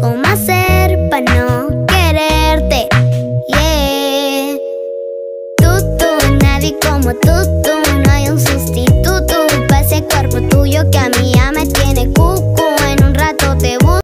con